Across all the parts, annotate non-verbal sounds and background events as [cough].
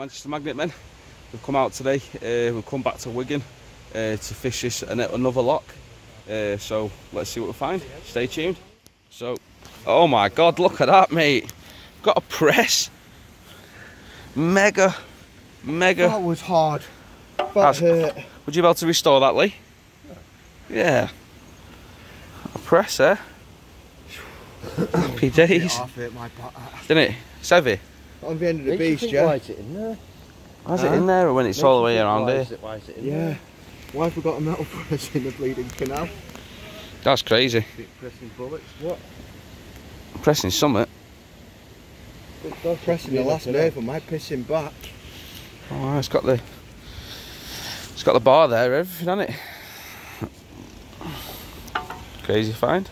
Manchester Magnet Men. We've come out today. Uh, we've come back to Wigan uh, to fish this an- another lock. Uh, so let's see what we find. Stay tuned. So, oh my God, look at that, mate. Got a press. Mega, mega. That was hard. That That's- hurt. Would you be able to restore that, Lee? Yeah. A press there. Happy days. Half hurt my butt. Didn't it? It's heavy. On the end of the Makes beast, yeah. Why is it in there? Has Huh? it in there or when it's all the way around why here? Is it, why is it in Yeah. there? Why have we got a metal [laughs] press in the bleeding canal? That's crazy. Pressing bullets. What? Pressing summit. Pressing the last nerve of my pissing back. Oh, it's got the it's got the bar there, everything on it. Crazy find.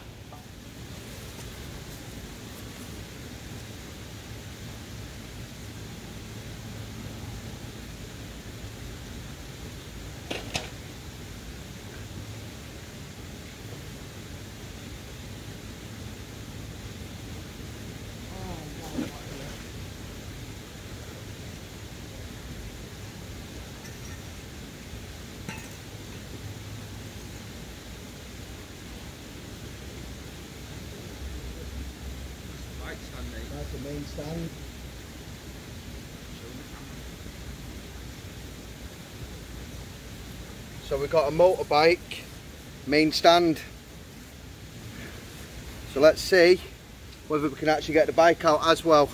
That's the main stand. So we've got a motorbike main stand. So let's see whether we can actually get the bike out as well.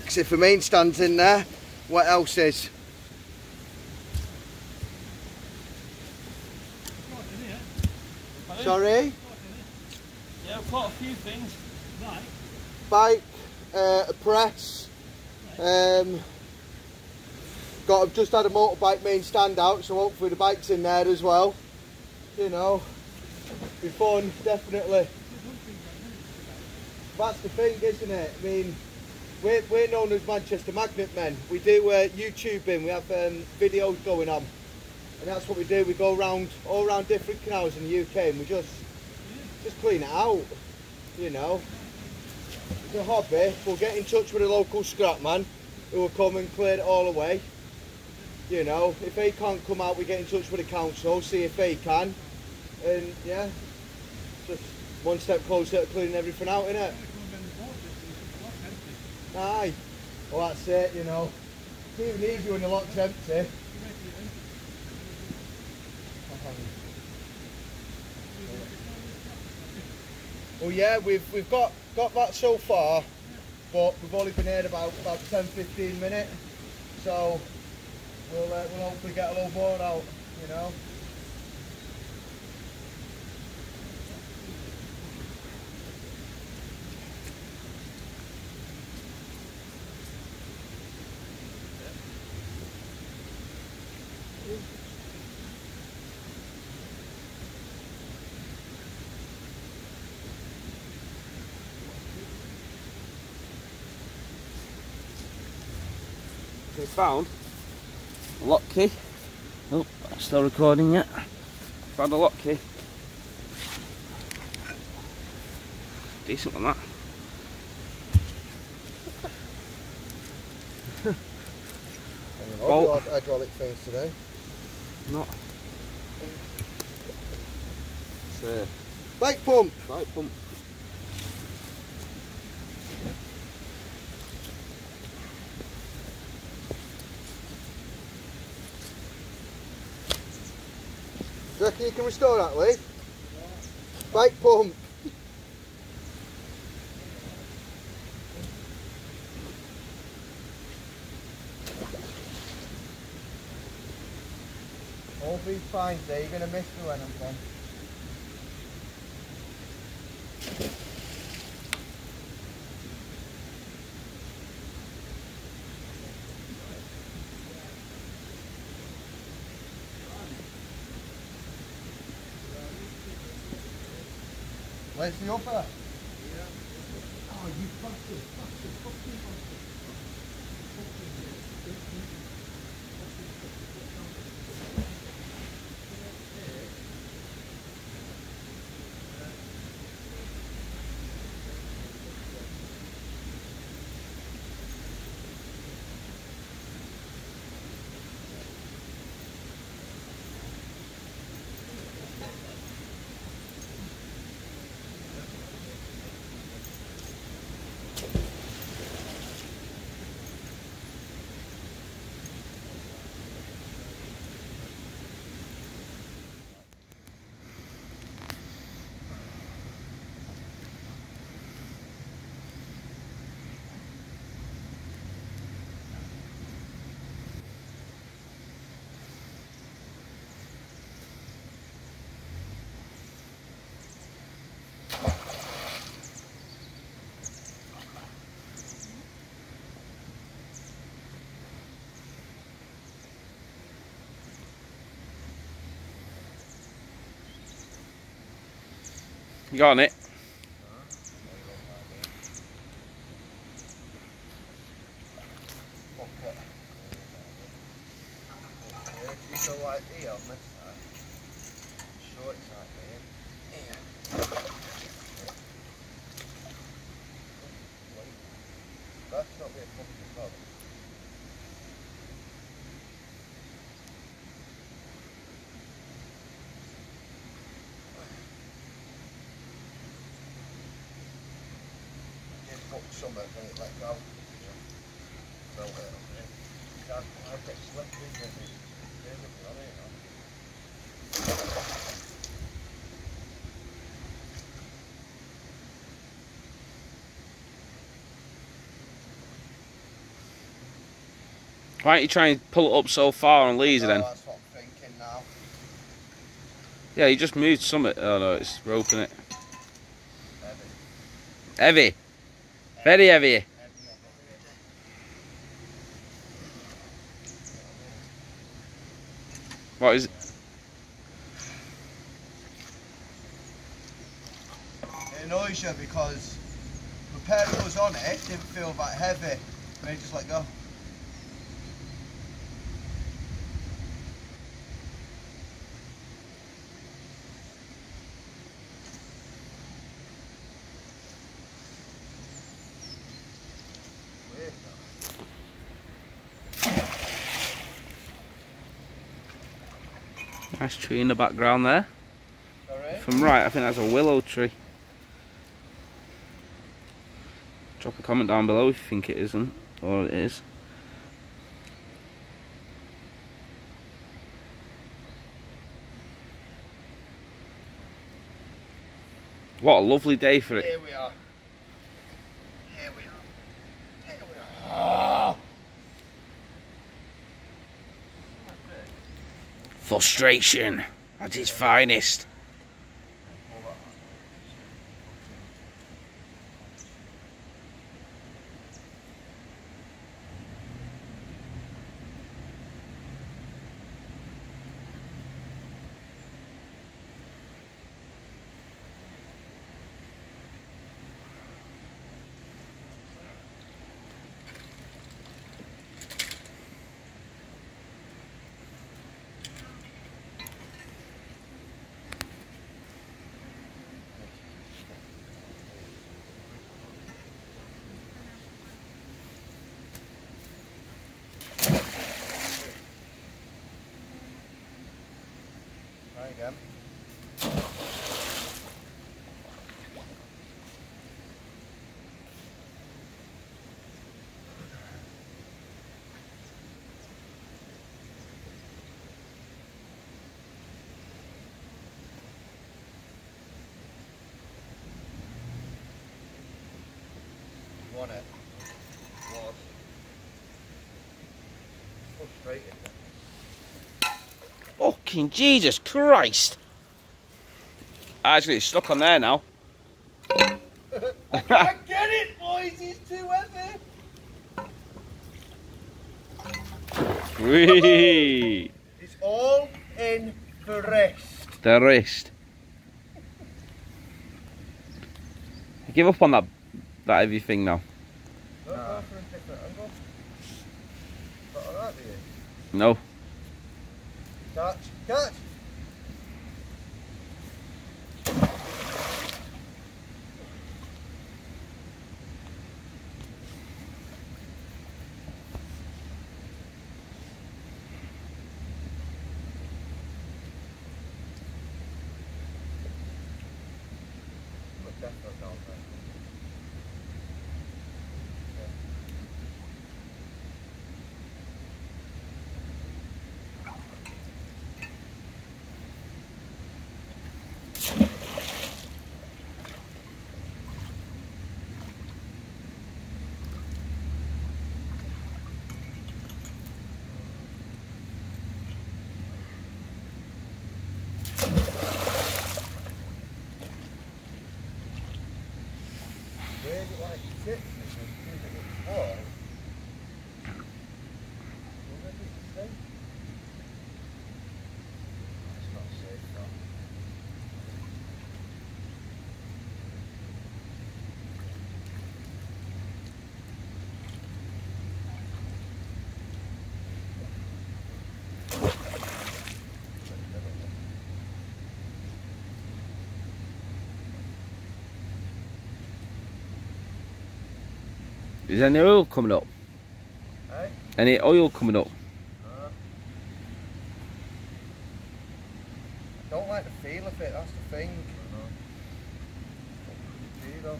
Because if the main stand's in there, what else is? Sorry? Yeah, I've caught a few things. Bike, uh, a press. Um, got I've just had a motorbike main stand out, so hopefully the bike's in there as well. You know, be fun, definitely. That's the thing, isn't it? I mean, we're, we're known as Manchester Magnet Men. We do uh, YouTubing, we have um, videos going on. And that's what we do, we go around all around different canals in the UK and we just just clean it out, you know a hobby, we'll get in touch with a local scrap man who will come and clear it all away. You know, if they can't come out, we get in touch with the council, see if they can. And yeah, just one step closer to cleaning everything out, innit? Aye. Well, that's it, you know. It's even easier when the lock's empty. Well, yeah, we've we've got got that so far, but we've only been here about about 10, 15 minutes. So we'll uh, we'll hopefully get a little more out, you know. We found a lock key. Oh, still recording yet. Found a lock key. Decent one that. [laughs] Bolt. hydraulic things today. Not. It's a Bike pump. Bike pump. Do you reckon you can restore that, Lee? Bike pump. All these fines there, you're going to miss the one then. Where's the upper? Oh, you bastard, bastard, fucking bastard. You got on it? Okay. You go like here on this side. Short side here. Here. That's not be a fucking problem. Just put some of it let go. So, uh, can't, I get slipped in with it. There's a on it, you know. Why don't you try and pull it up so far on Oh, then? that's what I'm thinking now. Yeah, you just moved some. Oh no, it's roping it. Heavy. Heavy. Very heavy. Heavy, What is it? It annoys you because the pair that was on it didn't feel that heavy. And they just let go. Weird, Nice tree in the background there. though. Alright. From right, I think that's a willow tree. Drop a comment down below if you think it isn't, or it is. What a lovely day for it. Here we are. Here we are. Here we are. Frustration at its finest. Again. Won it. Was. Frustrated. Fucking Jesus Christ! Actually, it's stuck on there now. [laughs] I get it, boys. He's too heavy. Whee! It's all in the rest. The wrist. Give up on that that heavy thing now. Go, go for a different angle. Got all right, do you? No. Catch, catch. Look, that's not down there. Is any oil coming up? Eh? Any oil coming up? Don't like the feel of it, that's the thing. Do you though?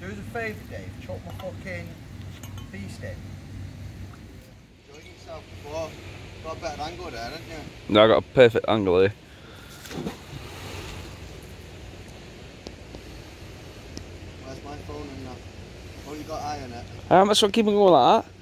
Do us a favour, Dave. Chuck my fucking beast in. Enjoy yourself before. Got a better angle there, haven't you? No, I got a perfect angle here. Where's my phone and that? Oh, you got eye on it. How much will keep on going like that?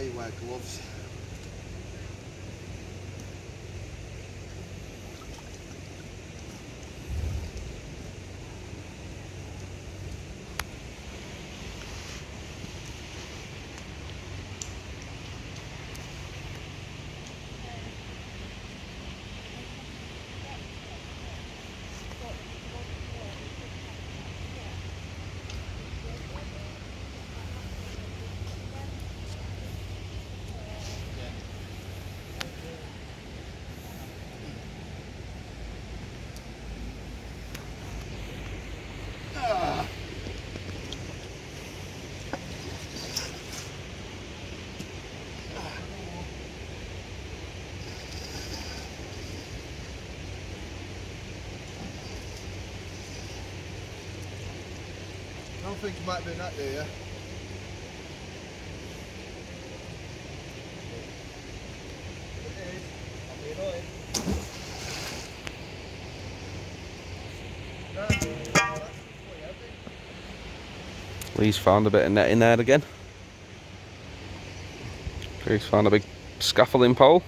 You wear gloves? Think you might be in that, do you? Lee's found a bit of net in there again. He's found a big scaffolding pole.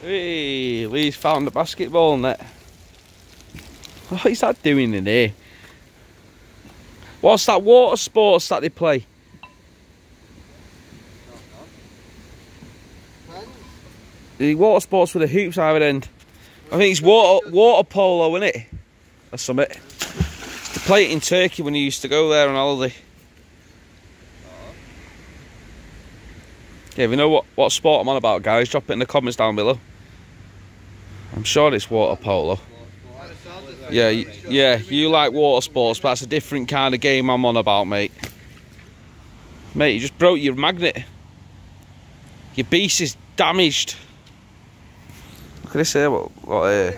Hey, Lee's found the basketball net. [laughs] What is that doing in here? What's that water sports that they play? The water sports with the hoops either end. I think it's water water polo, isn't it? Or something. They play it in Turkey when you used to go there on holiday. Yeah, if you know what, what sport I'm on about, guys, drop it in the comments down below. I'm sure it's water polo. Yeah, yeah, you like water sports, but that's a different kind of game I'm on about, mate. Mate, you just broke your magnet. Your beast is damaged. Look at this here, what, what uh.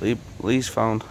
Lee, Lee's found.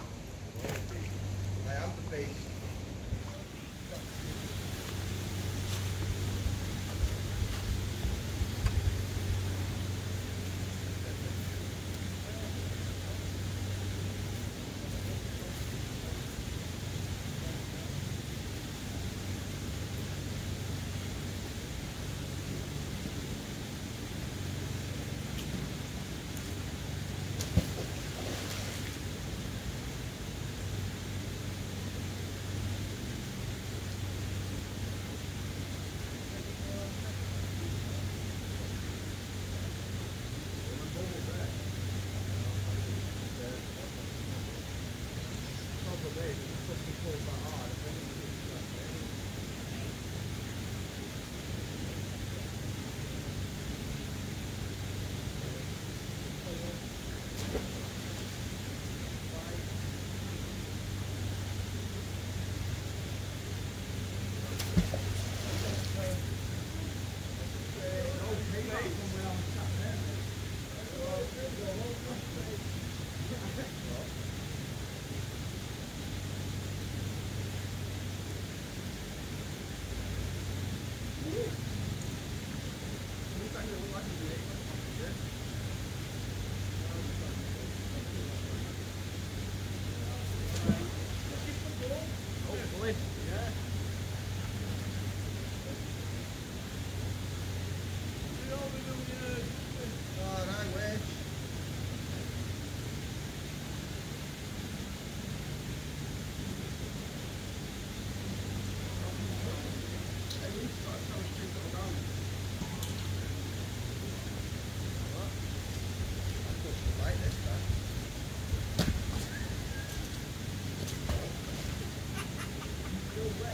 Thank you.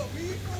Amigo.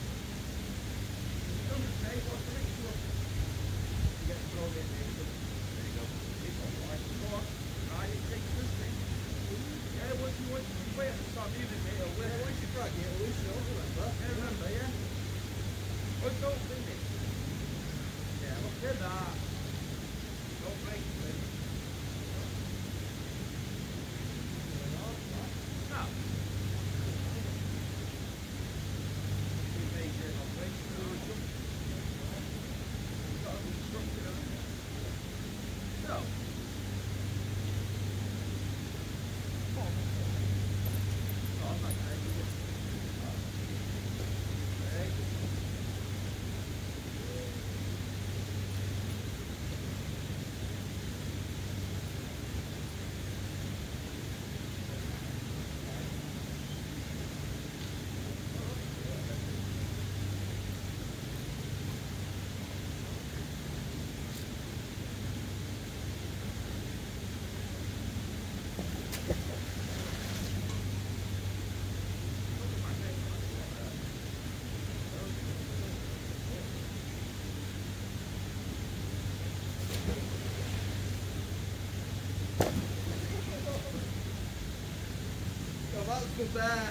that's the bear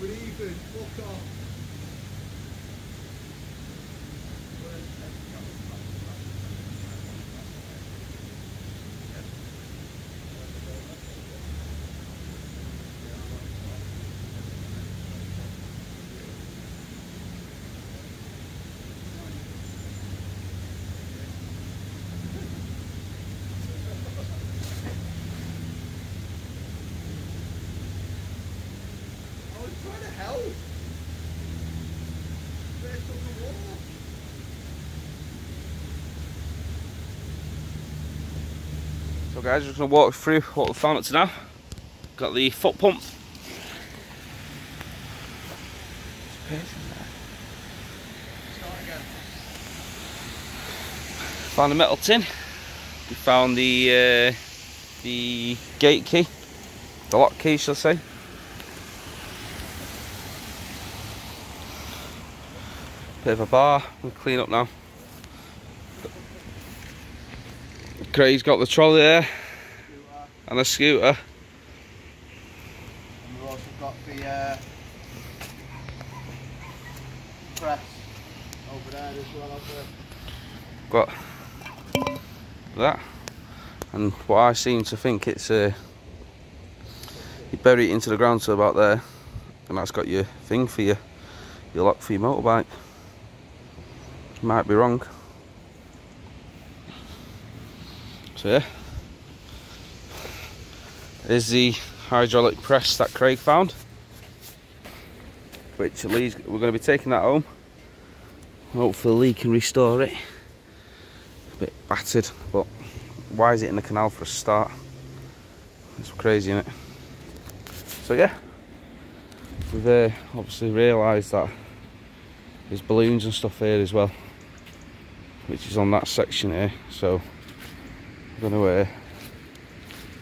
with even. Fuck off. Guys, just gonna walk through what we found up to now. Got the foot pump. Found a metal tin. We found the uh, the gate key, the lock key, shall I say. Bit of a bar. We'll clean up now. Craig's got the trolley there. And a scooter. And we've also got the uh, press over there as well. Got that. And what I seem to think it's uh, you bury it into the ground to about there. And that's got your thing for your your lock for your motorbike. Might be wrong yeah is the hydraulic press that Craig found which least we're going to be taking that home hopefully Lee can restore it a bit battered, but why is it in the canal for a start? It's crazy, isn't it? So yeah, we've uh, obviously realised that there's balloons and stuff here as well, which is on that section here. So going uh,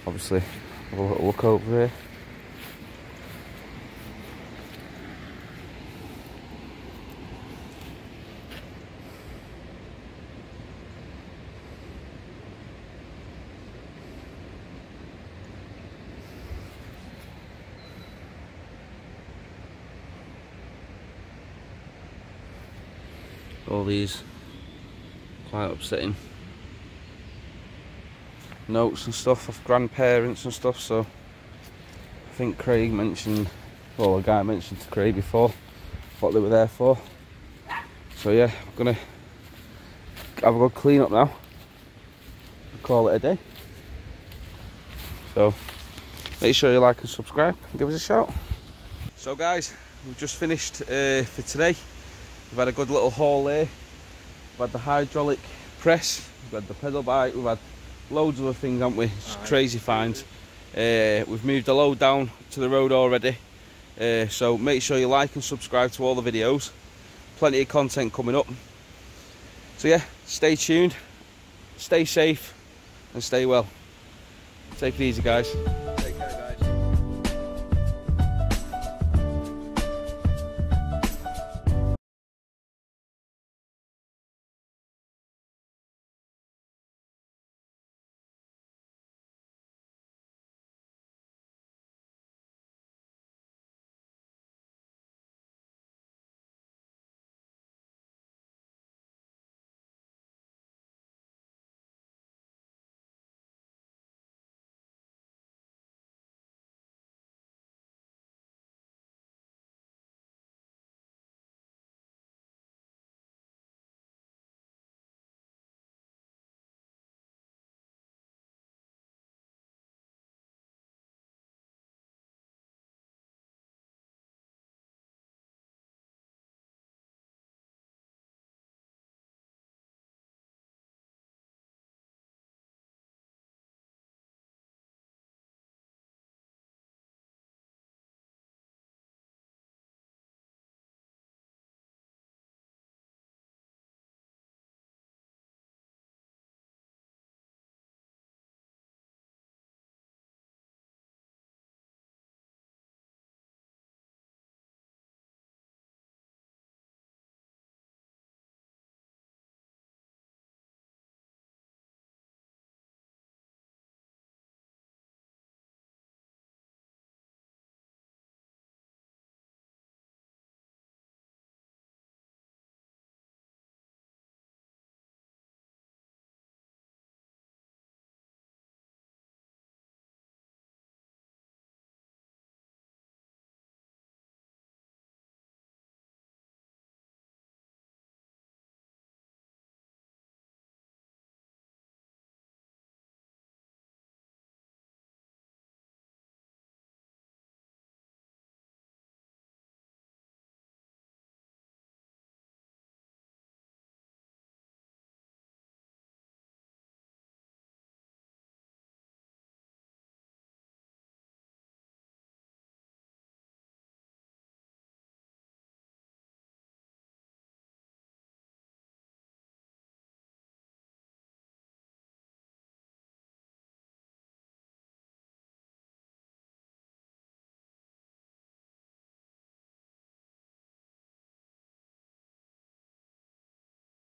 obviously have a little look over here. all these quite upsetting notes and stuff of grandparents and stuff so I think Craig mentioned well a guy mentioned to Craig before what they were there for. So yeah I'm gonna have a good clean up now. Call it a day. So make sure you like and subscribe and give us a shout. So guys we've just finished uh, for today. We've had a good little haul there. We've had the hydraulic press, we've had the pedal bike, we've had loads of other things, haven't we? It's crazy finds. Uh, we've moved the load down to the road already. Uh, so make sure you like and subscribe to all the videos. Plenty of content coming up. So yeah, stay tuned, stay safe and stay well. Take it easy guys.